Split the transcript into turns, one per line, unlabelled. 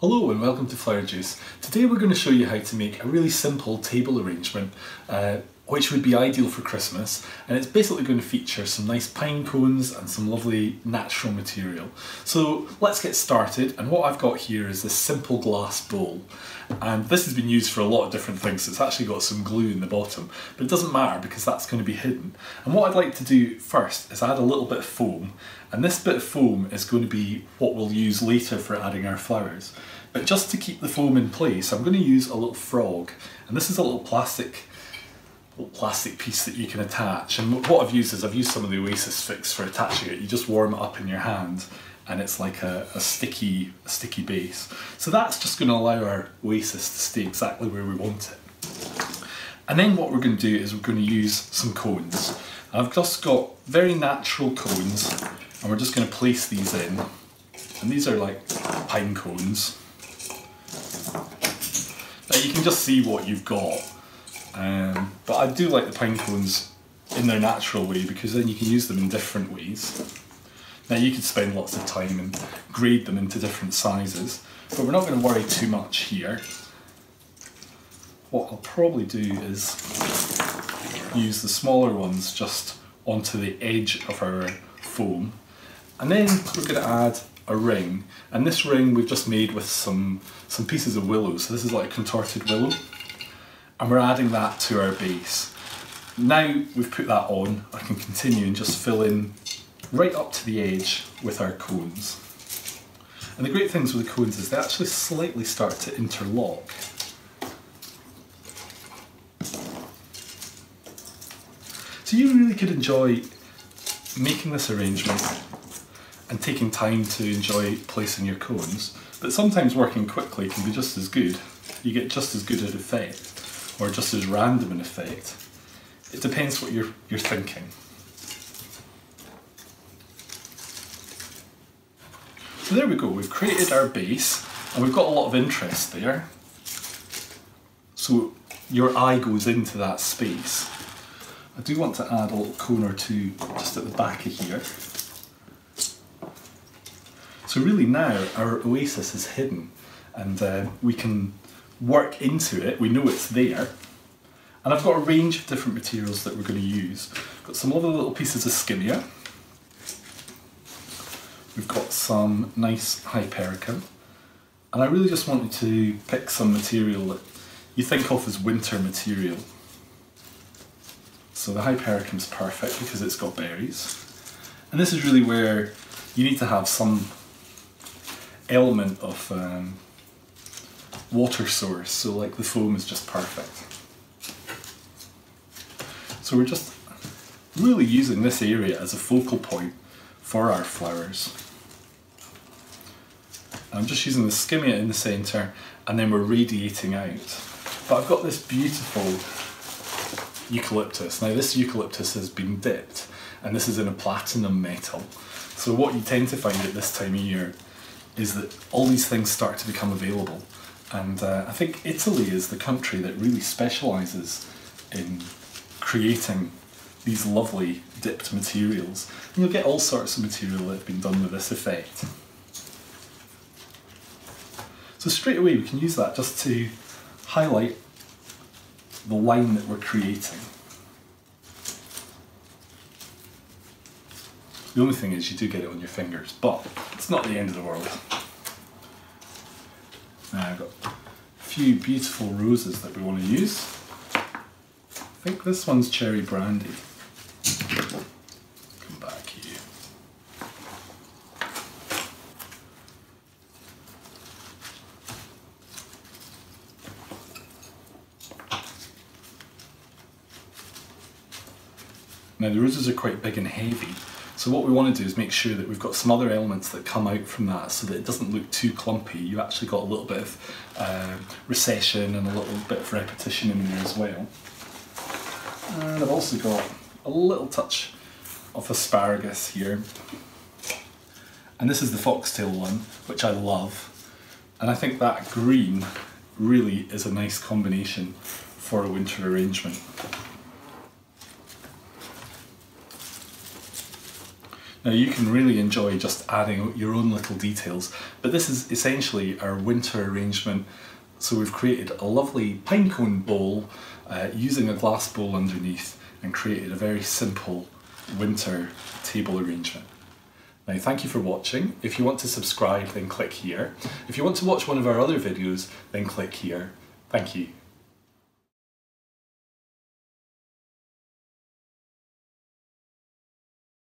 Hello and welcome to Flower Joos. Today we're going to show you how to make a really simple table arrangement uh, which would be ideal for Christmas and it's basically going to feature some nice pine cones and some lovely natural material. So let's get started and what I've got here is this simple glass bowl and this has been used for a lot of different things. It's actually got some glue in the bottom but it doesn't matter because that's going to be hidden. And what I'd like to do first is add a little bit of foam and this bit of foam is going to be what we'll use later for adding our flowers. But just to keep the foam in place, I'm going to use a little frog. And this is a little plastic plastic piece that you can attach. And what I've used is I've used some of the Oasis Fix for attaching it. You just warm it up in your hand and it's like a, a sticky, a sticky base. So that's just going to allow our Oasis to stay exactly where we want it. And then what we're going to do is we're going to use some cones. I've just got very natural cones and we're just going to place these in. And these are like pine cones. Now you can just see what you've got. Um, but I do like the pine cones in their natural way because then you can use them in different ways. Now you could spend lots of time and grade them into different sizes, but we're not going to worry too much here. What I'll probably do is use the smaller ones just onto the edge of our foam. And then we're going to add a ring. And this ring we've just made with some, some pieces of willow. So this is like a contorted willow. And we're adding that to our base. Now we've put that on, I can continue and just fill in right up to the edge with our cones. And the great things with the cones is they actually slightly start to interlock. So you really could enjoy making this arrangement and taking time to enjoy placing your cones, but sometimes working quickly can be just as good. You get just as good an effect, or just as random an effect. It depends what you're, you're thinking. So there we go, we've created our base, and we've got a lot of interest there. So your eye goes into that space. I do want to add a little cone or two just at the back of here. So really now our oasis is hidden and uh, we can work into it, we know it's there. And I've got a range of different materials that we're going to use. Got some other little pieces of skimmia. We've got some nice hypericum. And I really just wanted to pick some material that you think of as winter material. So the hypericum is perfect because it's got berries. And this is really where you need to have some element of um, water source, so like the foam is just perfect. So we're just really using this area as a focal point for our flowers. I'm just using the skimmia in the centre and then we're radiating out. But I've got this beautiful eucalyptus. Now this eucalyptus has been dipped and this is in a platinum metal. So what you tend to find at this time of year is that all these things start to become available. And uh, I think Italy is the country that really specialises in creating these lovely dipped materials. And you'll get all sorts of material that have been done with this effect. So straight away we can use that just to highlight the line that we're creating. The only thing is you do get it on your fingers, but it's not the end of the world. Now I've got a few beautiful roses that we want to use. I think this one's cherry brandy. Come back here. Now the roses are quite big and heavy, so what we want to do is make sure that we've got some other elements that come out from that so that it doesn't look too clumpy. You actually got a little bit of uh, recession and a little bit of repetition in there as well. And I've also got a little touch of asparagus here. And this is the foxtail one, which I love. And I think that green really is a nice combination for a winter arrangement. Now you can really enjoy just adding your own little details, but this is essentially our winter arrangement. So we've created a lovely pinecone bowl uh, using a glass bowl underneath and created a very simple winter table arrangement. Now thank you for watching. If you want to subscribe then click here. If you want to watch one of our other videos then click here. Thank you.